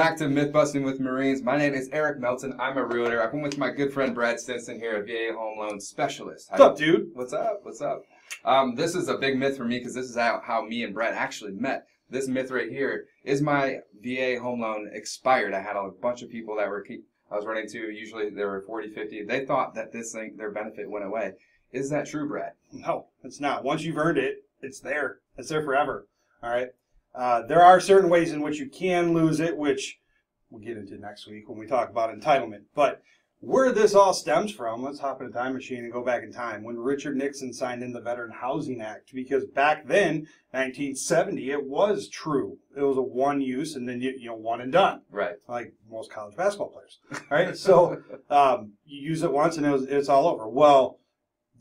back to Myth Busting with Marines. My name is Eric Melton. I'm a realtor. I've been with my good friend Brad Stinson here, a VA home loan specialist. What's up, dude? What's up? What's up? Um, this is a big myth for me because this is how, how me and Brad actually met. This myth right here is my VA home loan expired. I had a bunch of people that were keep, I was running to. Usually they were 40, 50. They thought that this thing, their benefit went away. Is that true, Brad? No, it's not. Once you've earned it, it's there. It's there forever. All right. Uh, there are certain ways in which you can lose it, which we'll get into next week when we talk about entitlement. But where this all stems from, let's hop in a time machine and go back in time when Richard Nixon signed in the Veteran Housing Act. Because back then, 1970, it was true. It was a one use and then you, you know one and done, Right. like most college basketball players. Right. So um, you use it once and it was, it's all over. Well,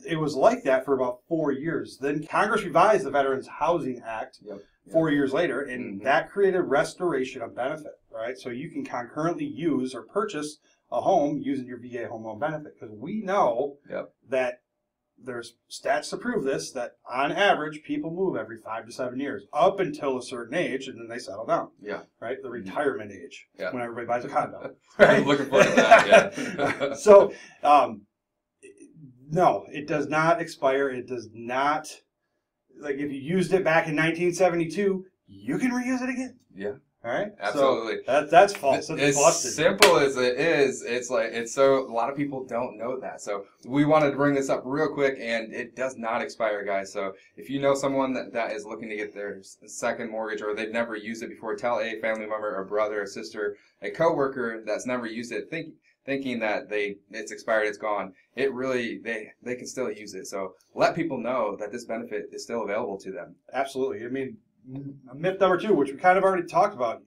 it was like that for about four years. Then Congress revised the Veterans Housing Act Yep. four years later, and Mhm. that created restoration of benefit. Right, so you can concurrently use or purchase a home using your VA home loan benefit because we know Yep. that there's stats to prove this that on average people move every five to seven years up until a certain age and then they settle down Yeah. right the retirement age Yeah. when everybody buys a condo I'm looking forward to that. Yeah. so um, no it does not expire it does not like if you used it back in 1972 you can reuse it again yeah. All right Absolutely. so that, that's false that's as busted simple as it is, it's like it's so a lot of people don't know that. So we wanted to bring this up real quick, and it does not expire, guys. So if you know someone that, that is looking to get their second mortgage or they've never used it before, tell a family member, a brother, a sister, a coworker that's never used it, think thinking that they it's expired, it's gone. It really they they can still use it. So let people know that this benefit is still available to them. absolutely i mean myth number two which we kind of already talked about.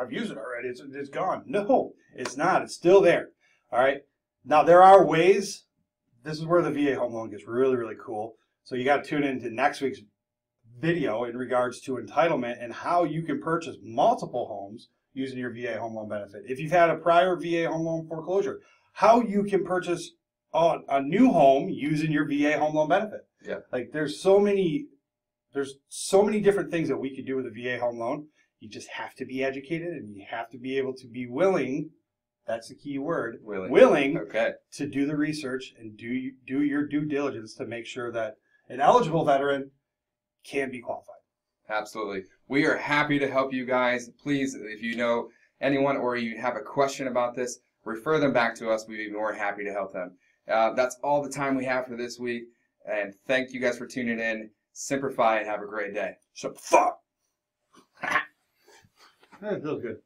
I've used it already. It's, it's gone. No it's not. It's still there. All right? Now there are ways. This is where the va home loan gets really really cool. So you got to tune into next week's video in regards to entitlement and how you can purchase multiple homes using your va home loan benefit. If you've had a prior va home loan foreclosure how you can purchase a, a new home using your va home loan benefit. Yeah. like there's so many there's so many different things that we could do with a VA home loan. You just have to be educated and you have to be able to be willing. That's the key word. Willing. Willing Okay. to do the research and do do your due diligence to make sure that an eligible veteran can be qualified. Absolutely. We are happy to help you guys. Please, if you know anyone or you have a question about this, refer them back to us. We'd be more happy to help them. Uh, that's all the time we have for this week. And thank you guys for tuning in. Semper Fi and have a great day. So fuck. that feels good.